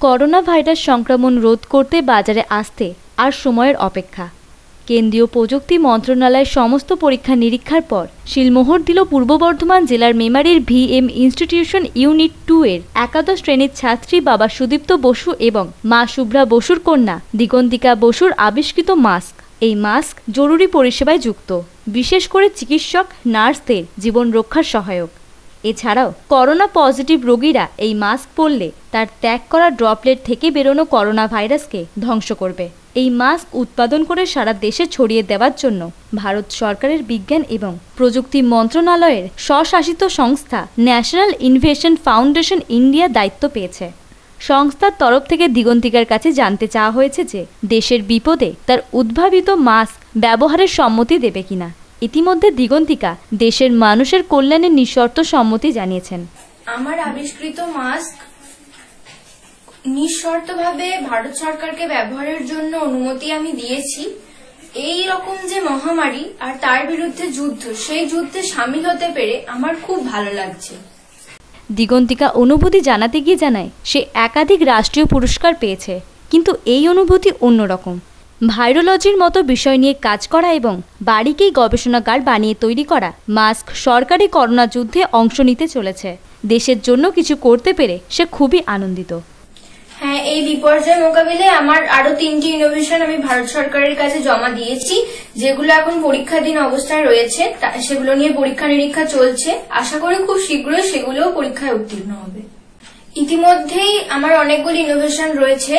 Corona virus সংক্রমণ রোধ করতে বাজারে আসতে আর সময়ের অপেক্ষা। কেন্দ্রীয় প্রযুক্তি মন্ত্রণালয়ের সমস্ত পরীক্ষা নিরীক্ষার পর শিলমোহর দিল পূর্ব বর্ধমান জেলার মেমারির ভিএম ইনস্টিটিউশন ইউনিট টু এর একাদশ শ্রেণির ছাত্রী বাবা সুদীপ্ত বসু এবং মা শুভ্রা বসুর কন্যা দিগন্তিকা বসুর আবিষ্কৃত মাস্ক। এই মাস্ক জরুরি পরিষেবায় যুক্ত। বিশেষ করে চিকিৎসক, নার্সদের জীবন রক্ষার সহায়ক। এছাড়াও, করোনা পজিটিভ রোগীরা এই মাস্ক পরলে তার ত্যাগ করা ড্রপলেট থেকে বেরোনো করোনা ভাইরাসকে ধ্বংস করবে। এই মাস্ক উৎপাদন করে সারা দেশে ছড়িয়ে দেওয়ার জন্য ভারত সরকারের বিজ্ঞান এবং প্রযুক্তি মন্ত্রণালয়ের স্বশাসিত সংস্থা ন্যাশনাল ইনভেশন ফাউন্ডেশন ইন্ডিয়া দায়িত্ব পেয়েছে। সংস্থার তরফ থেকে দিগন্তিকার কাছে জানতে চাওয়া হয়েছে যে, দেশের বিপদে তার উদ্ভাবিত মাস্ক ব্যবহারের সম্মতি দেবে কিনা। ইতিমধ্যে দিগন্তিকা দেশের মানুষের কল্যাণে নিঃশর্ত সম্মতি জানিয়েছেন। আমার আবিষ্কৃত মাস্ক নিঃশর্তভাবে ভারত সরকারকে ব্যবহারের জন্য অনুমতি আমি দিয়েছি। এই রকম যে মহামারী আর তার বিরুদ্ধে যুদ্ধ সেই যুদ্ধে সামিল হতে পেরে আমার খুব ভালো লাগছে। দিগন্তিকা অনুভূতি জানাতে গিয়ে জানায় সে একাধিক রাষ্ট্রীয় পুরস্কার পেয়েছে কিন্তু এই অনুভূতি অন্যরকম। ভাইরোলজির মতো বিষয় নিয়ে কাজ করা এবং বাড়িকেই গবেষণাগার বানিয়ে তৈরি করা মাস্ক সরকারি করোনা যুদ্ধে অংশ নিতে চলেছে। দেশের জন্য কিছু করতে পেরে সে খুবই আনন্দিত। হ্যাঁ এই বিপর্যয় মোকাবিলায় আমার আরও তিনটি ইনোভেশন আমি ভারত সরকারের কাছে জমা দিয়েছি, যেগুলো এখন পরীক্ষাধীন অবস্থায় রয়েছে। সেগুলো নিয়ে পরীক্ষা নিরীক্ষা চলছে। আশা করি খুব শীঘ্রই সেগুলোও পরীক্ষায় উত্তীর্ণ হবে। ইতিমধ্যেই আমার অনেকগুলি ইনোভেশন রয়েছে,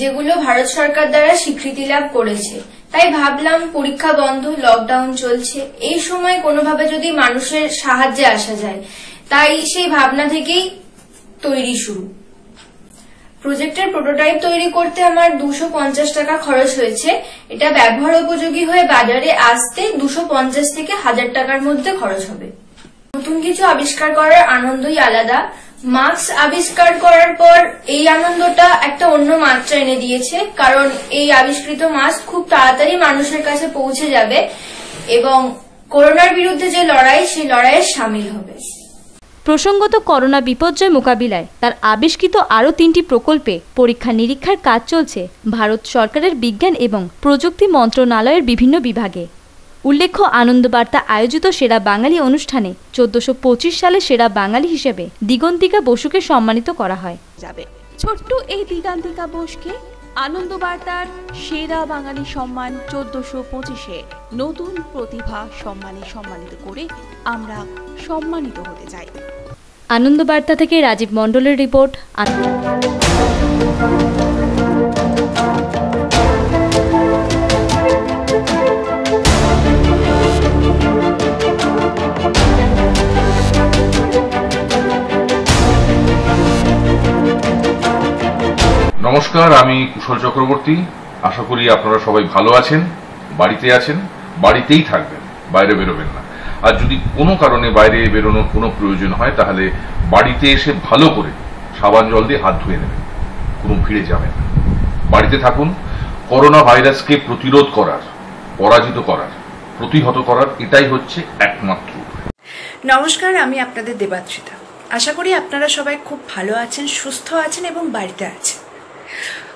যেগুলো ভারত সরকার দ্বারা স্বীকৃতি লাভ করেছে। তাই ভাবলাম পরীক্ষা বন্ধ লকডাউন চলছে। এই সময় কোনোভাবে যদি মানুষের সাহায্যে আসা যায়, তাই সেই ভাবনা থেকেই তৈরি শুরু। প্রজেক্টের প্রোটোটাইপ তৈরি করতে আমার দুশো পঞ্চাশ টাকা খরচ হয়েছে। এটা ব্যবহার উপযোগী হয়ে বাজারে আসতে দুশো পঞ্চাশ থেকে হাজার টাকার মধ্যে খরচ হবে। নতুন কিছু আবিষ্কার করার আনন্দই আলাদা। মাস্ক আবিষ্কার করার পর এই আনন্দটা একটা অন্য মাত্রা এনে দিয়েছে, কারণ এই আবিষ্কৃত মাস্ক খুব তাড়াতাড়ি মানুষের কাছে পৌঁছে যাবে এবং করোনার বিরুদ্ধে যে লড়াই, সেই লড়াইয়ে সামিল হবে। প্রসঙ্গত করোনা বিপর্যয় মোকাবিলায় তার আবিষ্কৃত আরও তিনটি প্রকল্পে পরীক্ষা নিরীক্ষার কাজ চলছে। ভারত সরকারের বিজ্ঞান এবং প্রযুক্তি মন্ত্রণালয়ের বিভিন্ন বিভাগে। উল্লেখ্য আনন্দবার্তা আয়োজিত সেরা বাঙালি অনুষ্ঠানে চোদ্দশো সালে সেরা বাঙালি হিসেবে দিগন্তিকা বসুকে সম্মানিত করা হয়। যাবে। ছোট্ট এই দিগান্তিকা বোসকে আনন্দবার্তার সেরা বাঙালি সম্মান চোদ্দশো পঁচিশে নতুন প্রতিভা সম্মানে সম্মানিত করে আমরা সম্মানিত হতে চাই। আনন্দবার্তা থেকে রাজীব মণ্ডলের রিপোর্ট নমস্কার, আমি কুশল চক্রবর্তী। আশা করি আপনারা সবাই ভালো আছেন, বাড়িতে আছেন, বাড়িতেই থাকবেন, বাইরে বেরোবেন না। আর যদি কোনো কারণে বাইরে বেরোনোর কোনো প্রয়োজন হয়, তাহলে বাড়িতে এসে ভালো করে সাবান জল দিয়ে হাত ধুয়ে নেবেন, কোনো ভিড়ে যাবেন না। বাড়িতে থাকুন, করোনা ভাইরাসকে প্রতিরোধ করার, পরাজিত করার, প্রতিহত করার, এটাই হচ্ছে একমাত্র নমস্কার, আমি আপনাদের দেবাত্রিতা আশা করি আপনারা সবাই খুব ভালো আছেন, সুস্থ আছেন এবং বাড়িতে আছেন।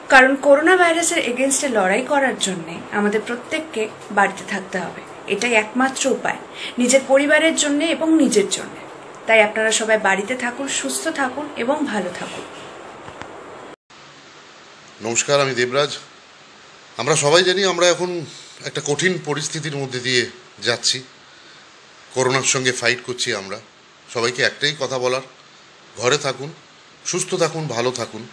কারণ করোনা ভাইরাসের এগেনস্টে লড়াই করার জন্যে আমাদের প্রত্যেককে বাড়িতে থাকতে হবে। এটাই একমাত্র উপায়, নিজের পরিবারের জন্য এবং নিজের জন্য। তাই আপনারা সবাই বাড়িতে থাকুন, সুস্থ থাকুন এবং ভালো থাকুন। নমস্কার, আমি দেবরাজ। আমরা সবাই জানি আমরা এখন একটা কঠিন পরিস্থিতির মধ্যে দিয়ে যাচ্ছি। করোনার সঙ্গে ফাইট করছি আমরা। সবাইকে একটাই কথা বলার, ঘরে থাকুন, সুস্থ থাকুন, ভালো থাকুন।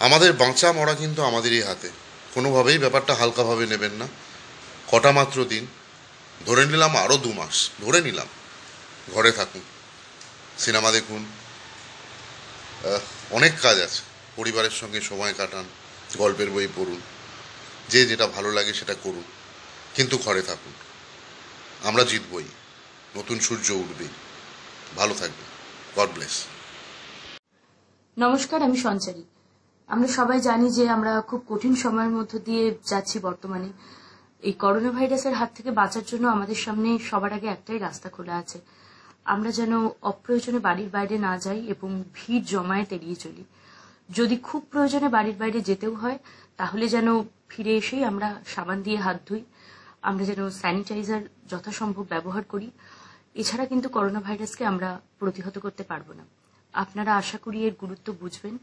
আমাদের বাঁচা মরা কিন্তু আমাদেরই হাতে। কোনোভাবেই ব্যাপারটা হালকাভাবে নেবেন না। কটা মাত্র দিন? ধরে নিলাম আরও দু মাস। ধরে নিলাম। ঘরে থাকুন। সিনেমা দেখুন। অনেক কাজ আছে। পরিবারের সঙ্গে সময় কাটান, গল্পের বই পড়ুন। যে যেটা ভালো লাগে সেটা করুন। কিন্তু ঘরে থাকুন। আমরা জিতবই। নতুন সূর্য উঠবেই। ভালো থাকবে গড ব্লেস নমস্কার, আমি সঞ্চারী। আমরা সবাই জানি যে আমরা খুব কঠিন সময়ের মধ্য দিয়ে যাচ্ছি বর্তমানে। এই করোনা ভাইরাসের হাত থেকে বাঁচার জন্য আমাদের সামনে সবার আগে একটাই রাস্তা খোলা আছে। আমরা যেন অপ্রয়োজনে বাড়ির বাইরে না যাই এবং ভিড় জমায়েত এড়িয়ে চলি। যদি খুব প্রয়োজনে বাড়ির বাইরে যেতেও হয়, তাহলে যেন ফিরে এসেই আমরা সাবান দিয়ে হাত ধুই। আমরা যেন স্যানিটাইজার যথাসম্ভব ব্যবহার করি। এছাড়া কিন্তু করোনা ভাইরাসকে আমরা প্রতিহত করতে পারব না। আপনারা আশা করি এর গুরুত্ব বুঝবেন।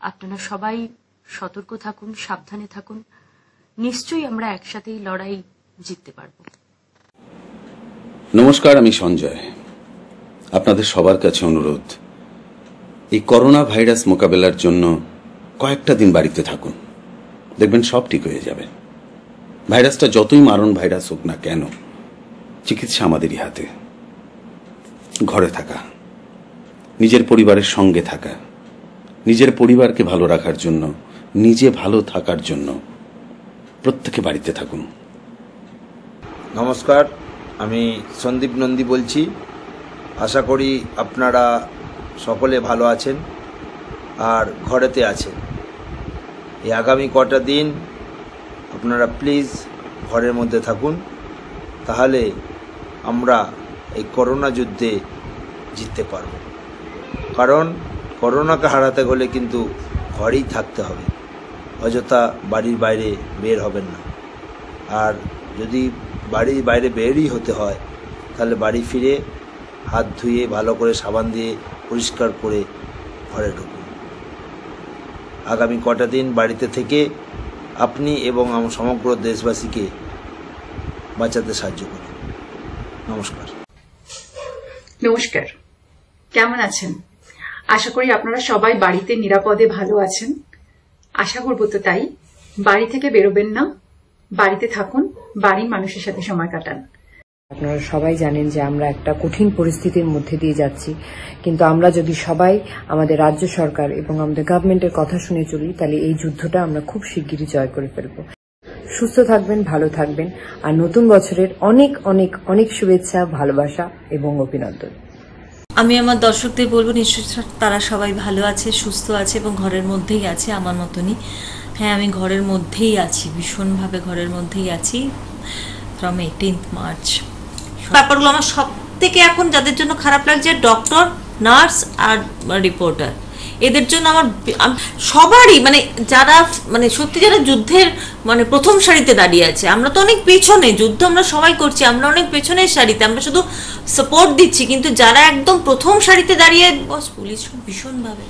আপনারা সবাই সতর্ক থাকুন, সাবধানে থাকুন। নিশ্চয়ই আমরা একসাথেই লড়াই জিততে পারব। নমস্কার, আমি সঞ্জয়। আপনাদের সবার কাছে অনুরোধ, এই করোনা ভাইরাস মোকাবেলার জন্য কয়েকটা দিন বাড়িতে থাকুন। দেখবেন সব ঠিক হয়ে যাবে। ভাইরাসটা যতই মারণ ভাইরাস হোক না কেন, চিকিৎসা আমাদেরই হাতে। ঘরে থাকা, নিজের পরিবারের সঙ্গে থাকা নিজের পরিবারকে ভালো রাখার জন্য, নিজে ভালো থাকার জন্য। প্রত্যেকে বাড়িতে থাকুন। নমস্কার, আমি সন্দীপ নন্দী বলছি। আশা করি আপনারা সকলে ভালো আছেন আর ঘরেতে আছেন। এই আগামী কটা দিন আপনারা প্লিজ ঘরের মধ্যে থাকুন। তাহলে আমরা এই করোনা যুদ্ধে জিততে পারব। কারণ করোনাকে হারাতে হলে কিন্তু ঘরেই থাকতে হবে। অযথা বাড়ির বাইরে বের হবেন না। আর যদি বাড়ির বাইরে বেরই হতে হয়, তাহলে বাড়ি ফিরে হাত ধুয়ে ভালো করে সাবান দিয়ে পরিষ্কার করে ঘরে ঢুকুন। আগামী কটা দিন বাড়িতে থেকে আপনি এবং আমার সমগ্র দেশবাসীকে বাঁচাতে সাহায্য করুন। নমস্কার। নমস্কার। কেমন আছেন? আশা করি আপনারা সবাই বাড়িতে নিরাপদে ভালো আছেন। আশা করব তো তাই। বাড়ি থেকে বেরোবেন না। বাড়িতে থাকুন। বাড়ির মানুষের সাথে সময় কাটান। আপনারা সবাই জানেন যে আমরা একটা কঠিন পরিস্থিতির মধ্যে দিয়ে যাচ্ছি। কিন্তু আমরা যদি সবাই আমাদের রাজ্য সরকার এবং আমাদের গভর্নমেন্টের কথা শুনে চলি, তাহলে এই যুদ্ধটা আমরা খুব শিগগিরই জয় করে ফেলব। সুস্থ থাকবেন, ভালো থাকবেন। আর নতুন বছরের অনেক অনেক অনেক শুভেচ্ছা, ভালোবাসা এবং অভিনন্দন। আমি আমার দর্শকদের বলব, নিশ্চয়ই তারা সবাই ভালো আছে, সুস্থ আছে এবং ঘরের মধ্যেই আছে আমার মতনই। হ্যাঁ আমি ঘরের মধ্যেই আছি, ভীষণভাবে ঘরের মধ্যেই আছি ফ্রম এইটিনথ মার্চ ব্যাপারগুলো আমার সব থেকে এখন যাদের জন্য খারাপ লাগছে ডক্টর নার্স আর রিপোর্টার এদের জন্য আমার সবারই মানে যারা মানে সত্যি যারা যুদ্ধের মানে প্রথম সারিতে দাঁড়িয়ে আছে, আমরা তো অনেক পেছনে, যুদ্ধ আমরা সবাই করছি, আমরা অনেক পেছনের সারিতে, আমরা শুধু সাপোর্ট দিচ্ছি, কিন্তু যারা একদম প্রথম সারিতে দাঁড়িয়ে, বস, পুলিশ ভীষণভাবে।